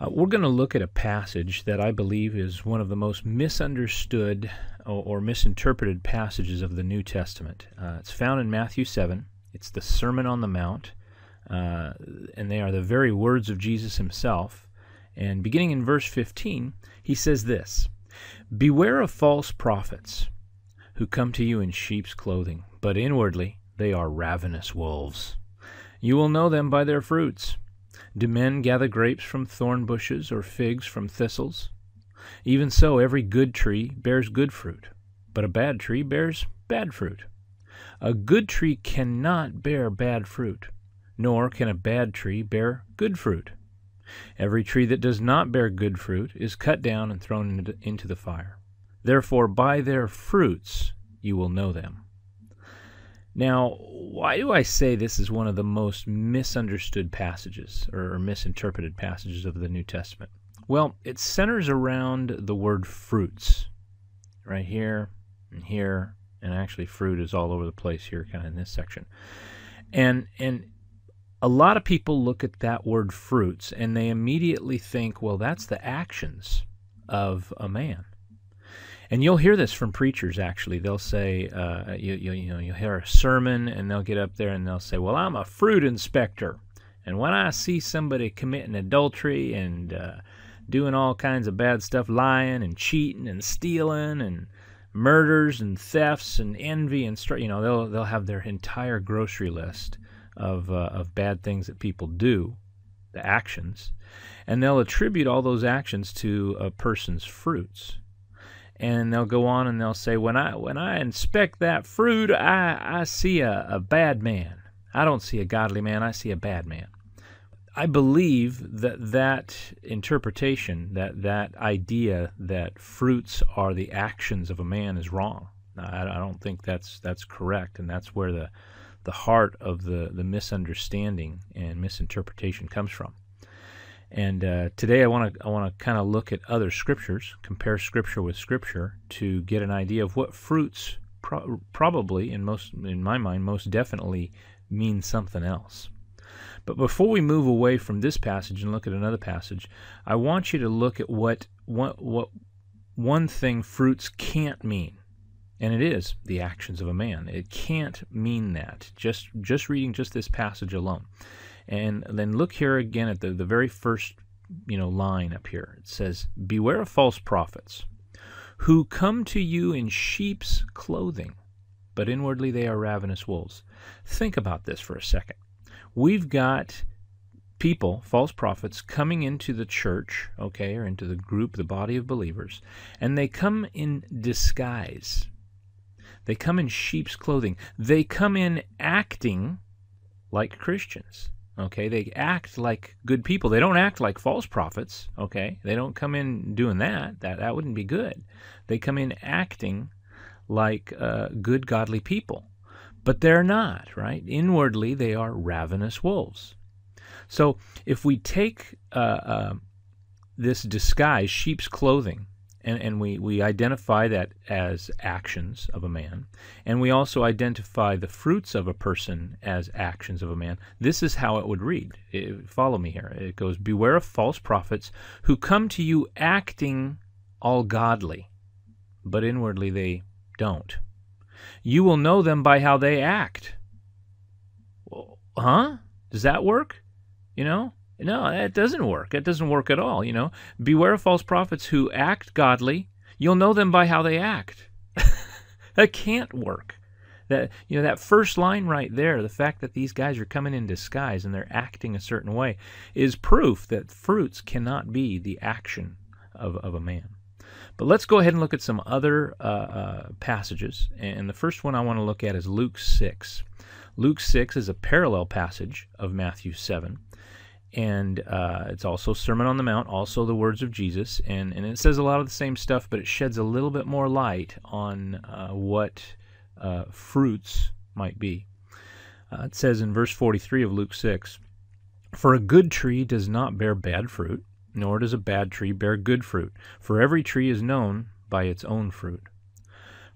Uh, we're going to look at a passage that I believe is one of the most misunderstood or, or misinterpreted passages of the New Testament. Uh, it's found in Matthew 7. It's the Sermon on the Mount, uh, and they are the very words of Jesus himself. And beginning in verse 15, he says this Beware of false prophets who come to you in sheep's clothing, but inwardly they are ravenous wolves. You will know them by their fruits. Do men gather grapes from thorn bushes or figs from thistles? Even so, every good tree bears good fruit, but a bad tree bears bad fruit. A good tree cannot bear bad fruit, nor can a bad tree bear good fruit. Every tree that does not bear good fruit is cut down and thrown into the fire. Therefore, by their fruits you will know them. Now, why do I say this is one of the most misunderstood passages or misinterpreted passages of the New Testament? Well, it centers around the word fruits, right here and here, and actually fruit is all over the place here, kind of in this section. And and a lot of people look at that word fruits and they immediately think, well, that's the actions of a man. And you'll hear this from preachers. Actually, they'll say, uh, you, you, you know, you'll hear a sermon, and they'll get up there and they'll say, "Well, I'm a fruit inspector, and when I see somebody committing adultery and uh, doing all kinds of bad stuff, lying and cheating and stealing and murders and thefts and envy and you know, they'll they'll have their entire grocery list of uh, of bad things that people do, the actions, and they'll attribute all those actions to a person's fruits." And they'll go on and they'll say, when I when I inspect that fruit, I I see a, a bad man. I don't see a godly man. I see a bad man. I believe that that interpretation, that that idea that fruits are the actions of a man, is wrong. I, I don't think that's that's correct, and that's where the the heart of the the misunderstanding and misinterpretation comes from. And uh, today I want to I want to kind of look at other scriptures, compare scripture with scripture to get an idea of what fruits pro- probably in most in my mind most definitely mean something else. But before we move away from this passage and look at another passage, I want you to look at what what what one thing fruits can't mean. And it is the actions of a man. It can't mean that. Just just reading just this passage alone. And then look here again at the, the very first you know line up here. It says, Beware of false prophets, who come to you in sheep's clothing, but inwardly they are ravenous wolves. Think about this for a second. We've got people, false prophets, coming into the church, okay, or into the group, the body of believers, and they come in disguise. They come in sheep's clothing. They come in acting like Christians. Okay, they act like good people. They don't act like false prophets. Okay, they don't come in doing that. That that wouldn't be good. They come in acting like uh, good, godly people, but they're not. Right? Inwardly, they are ravenous wolves. So if we take uh, uh, this disguise, sheep's clothing, and, and we, we identify that as actions of a man, and we also identify the fruits of a person as actions of a man. This is how it would read. It, follow me here. It goes, Beware of false prophets who come to you acting all godly, but inwardly they don't. You will know them by how they act. Huh? Does that work? You know? No, that doesn't work. It doesn't work at all, you know. Beware of false prophets who act godly. You'll know them by how they act. that can't work. That you know that first line right there, the fact that these guys are coming in disguise and they're acting a certain way is proof that fruits cannot be the action of, of a man. But let's go ahead and look at some other uh, uh, passages. And the first one I want to look at is Luke 6. Luke 6 is a parallel passage of Matthew 7 and uh, it's also Sermon on the Mount, also the words of Jesus, and, and it says a lot of the same stuff, but it sheds a little bit more light on uh, what uh, fruits might be. Uh, it says in verse 43 of Luke 6 For a good tree does not bear bad fruit, nor does a bad tree bear good fruit, for every tree is known by its own fruit.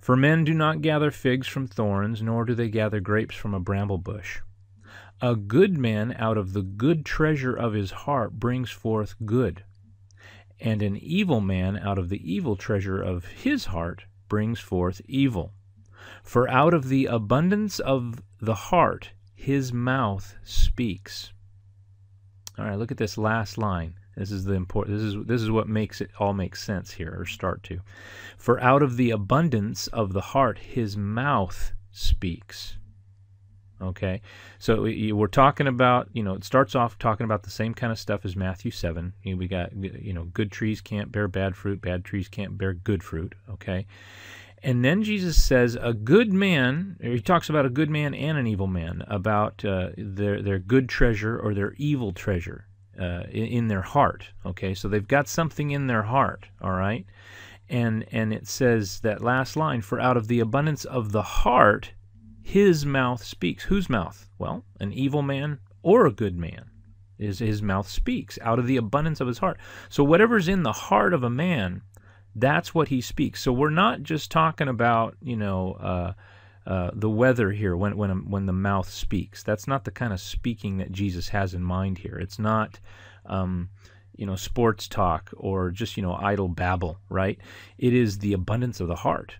For men do not gather figs from thorns, nor do they gather grapes from a bramble bush. A good man out of the good treasure of his heart brings forth good, and an evil man out of the evil treasure of his heart brings forth evil. For out of the abundance of the heart his mouth speaks. All right, look at this last line. This is the important. This is this is what makes it all make sense here, or start to. For out of the abundance of the heart, his mouth speaks. Okay, so we're talking about, you know, it starts off talking about the same kind of stuff as Matthew 7. You know, we got, you know, good trees can't bear bad fruit, bad trees can't bear good fruit. Okay, and then Jesus says, a good man, he talks about a good man and an evil man, about uh, their, their good treasure or their evil treasure uh, in, in, their heart. Okay, so they've got something in their heart, all right? And, and it says that last line, for out of the abundance of the heart, his mouth speaks. Whose mouth? Well, an evil man or a good man. Is his mouth speaks out of the abundance of his heart. So whatever's in the heart of a man, that's what he speaks. So we're not just talking about, you know, uh, uh, the weather here when when when the mouth speaks. That's not the kind of speaking that Jesus has in mind here. It's not, um, you know, sports talk or just you know idle babble, right? It is the abundance of the heart.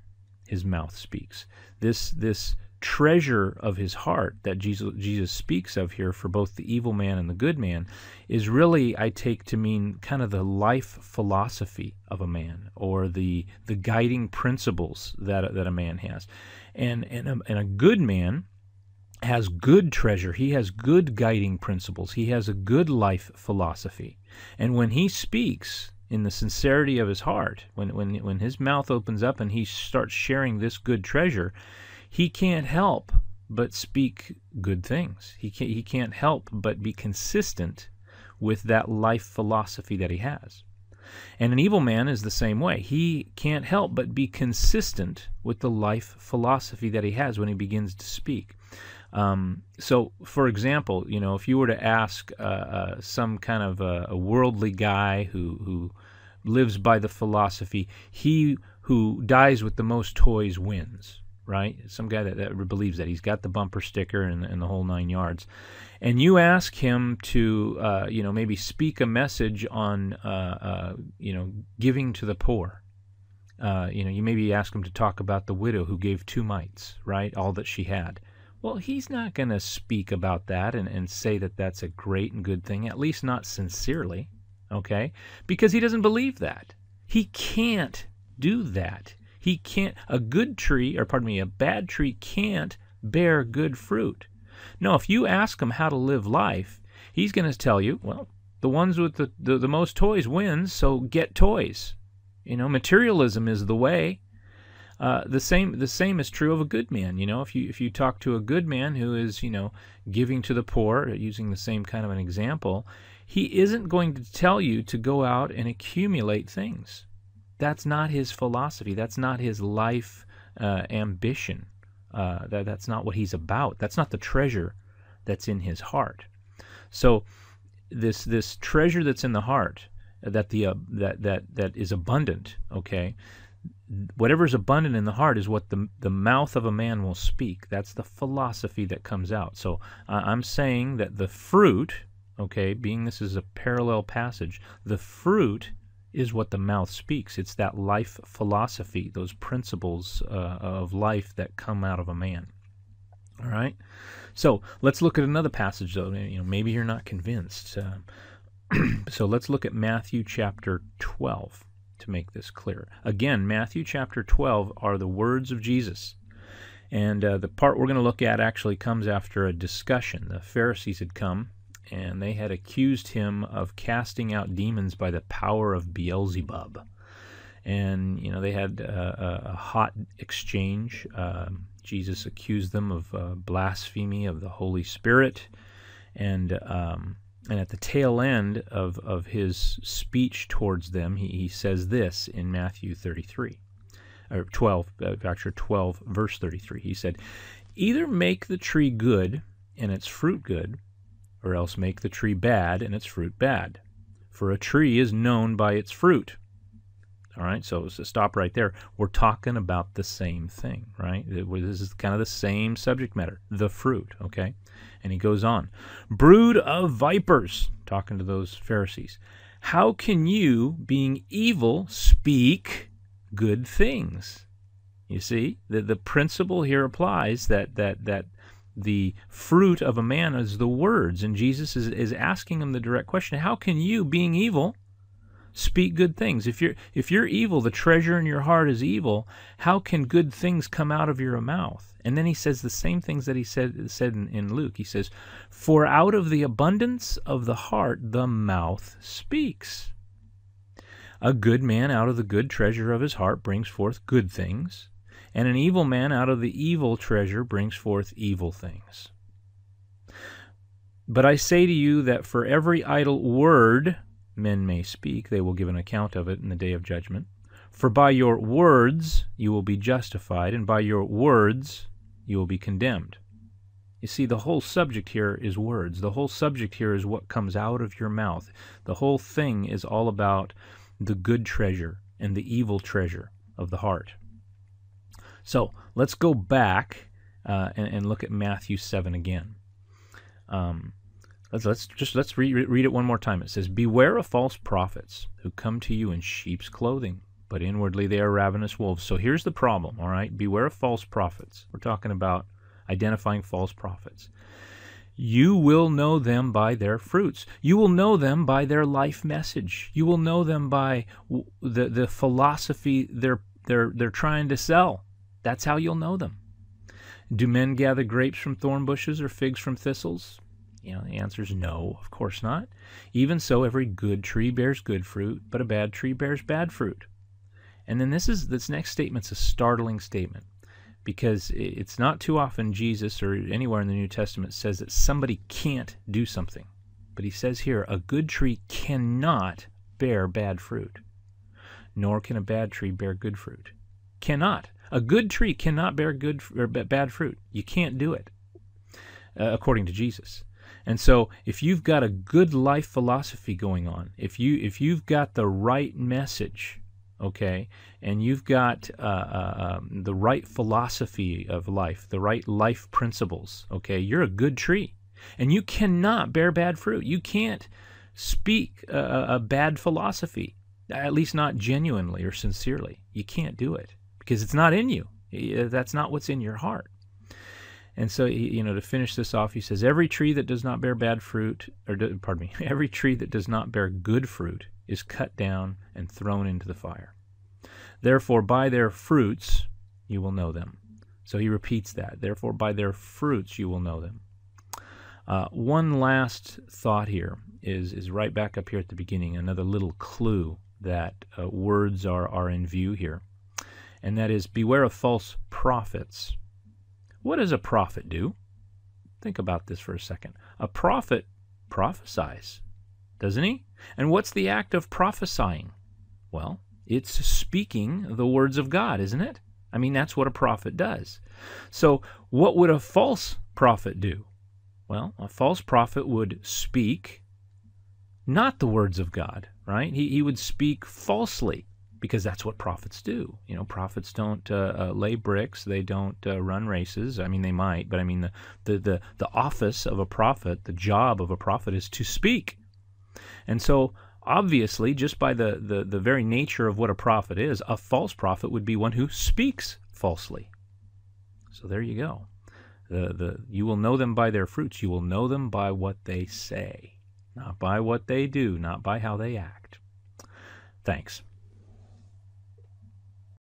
His mouth speaks. This this treasure of his heart that Jesus, Jesus speaks of here for both the evil man and the good man is really, I take to mean kind of the life philosophy of a man or the, the guiding principles that, that a man has. And, and, a, and a good man has good treasure. He has good guiding principles. He has a good life philosophy. And when he speaks, in the sincerity of his heart, when, when, when his mouth opens up and he starts sharing this good treasure, he can't help but speak good things. He can't, he can't help but be consistent with that life philosophy that he has. And an evil man is the same way. He can't help but be consistent with the life philosophy that he has when he begins to speak. Um, so, for example, you know, if you were to ask uh, uh, some kind of a, a, worldly guy who who lives by the philosophy, he who dies with the most toys wins right? Some guy that, that believes that he's got the bumper sticker and, and the whole nine yards. And you ask him to, uh, you know, maybe speak a message on, uh, uh, you know, giving to the poor. Uh, you know, you maybe ask him to talk about the widow who gave two mites, right? All that she had. Well, he's not going to speak about that and, and say that that's a great and good thing, at least not sincerely, okay? Because he doesn't believe that. He can't do that. He can't, a good tree, or pardon me, a bad tree can't bear good fruit. No, if you ask him how to live life, he's going to tell you, well, the ones with the, the, the most toys wins, so get toys. You know, materialism is the way. Uh, the same the same is true of a good man. You know, if you if you talk to a good man who is you know giving to the poor, using the same kind of an example, he isn't going to tell you to go out and accumulate things. That's not his philosophy. That's not his life uh, ambition. Uh, that, that's not what he's about. That's not the treasure that's in his heart. So this this treasure that's in the heart that the uh, that that that is abundant. Okay, whatever is abundant in the heart is what the the mouth of a man will speak. That's the philosophy that comes out. So I'm saying that the fruit. Okay, being this is a parallel passage, the fruit is what the mouth speaks. It's that life philosophy, those principles uh, of life that come out of a man. All right. So let's look at another passage, though. You know, maybe you're not convinced. Uh, so let's look at Matthew chapter 12 to make this clear. Again, Matthew chapter 12 are the words of Jesus. And uh, the part we're going to look at actually comes after a discussion. The Pharisees had come and they had accused him of casting out demons by the power of Beelzebub. And, you know, they had a, a hot exchange. Uh, Jesus accused them of uh, blasphemy of the Holy Spirit. And, um, and at the tail end of, of his speech towards them, he, he says this in Matthew 33, or 12, uh, actually 12, verse 33. He said, Either make the tree good and its fruit good, or else make the tree bad and its fruit bad. For a tree is known by its fruit. All right, so, so stop right there. We're talking about the same thing, right? This is kind of the same subject matter, the fruit, okay? And he goes on, brood of vipers, talking to those Pharisees. How can you, being evil, speak good things? You see, the, the principle here applies that, that, that the fruit of a man is the words. And Jesus is, is asking him the direct question How can you, being evil, speak good things? If you're, if you're evil, the treasure in your heart is evil, how can good things come out of your mouth? And then he says the same things that he said, said in, in Luke. He says, For out of the abundance of the heart the mouth speaks. A good man out of the good treasure of his heart brings forth good things, and an evil man out of the evil treasure brings forth evil things. But I say to you that for every idle word men may speak, they will give an account of it in the day of judgment. For by your words you will be justified, and by your words you will be condemned. You see, the whole subject here is words. The whole subject here is what comes out of your mouth. The whole thing is all about the good treasure and the evil treasure of the heart. So let's go back uh, and, and, look at Matthew 7 again. Um, let's, let's just let's re- read it one more time. It says, "Beware of false prophets who come to you in sheep's clothing, but inwardly they are ravenous wolves." So here's the problem. All right, beware of false prophets. We're talking about identifying false prophets. You will know them by their fruits. You will know them by their life message. You will know them by the, the philosophy they're, they're, they're trying to sell. That's how you'll know them. Do men gather grapes from thorn bushes or figs from thistles? You know, the answer is no, of course not. Even so, every good tree bears good fruit, but a bad tree bears bad fruit. And then this is this next statement's a startling statement because it's not too often Jesus or anywhere in the New Testament says that somebody can't do something. But he says here, a good tree cannot bear bad fruit, nor can a bad tree bear good fruit. Cannot. A good tree cannot bear good or bad fruit. You can't do it, uh, according to Jesus. And so, if you've got a good life philosophy going on, if you if you've got the right message, okay, and you've got uh, uh, um, the right philosophy of life, the right life principles, okay, you're a good tree. And you cannot bear bad fruit. You can't speak a, a bad philosophy, at least not genuinely or sincerely. You can't do it because it's not in you. That's not what's in your heart. And so, you know, to finish this off, he says, Every tree that does not bear bad fruit, or pardon me, every tree that does not bear good fruit is cut down and thrown into the fire. Therefore, by their fruits you will know them. So he repeats that. Therefore, by their fruits you will know them. Uh, one last thought here is, is right back up here at the beginning, another little clue that uh, words are, are in view here. And that is beware of false prophets. What does a prophet do? Think about this for a second. A prophet prophesies, doesn't he? And what's the act of prophesying? Well, it's speaking the words of God, isn't it? I mean, that's what a prophet does. So, what would a false prophet do? Well, a false prophet would speak not the words of God, right? He, he would speak falsely because that's what prophets do. You know, prophets don't uh, uh, lay bricks, they don't uh, run races. I mean, they might, but I mean, the, the, the, the office of a prophet, the job of a prophet is to speak. And so Obviously, just by the, the, the very nature of what a prophet is, a false prophet would be one who speaks falsely. So there you go. The, the, you will know them by their fruits. You will know them by what they say, not by what they do, not by how they act. Thanks.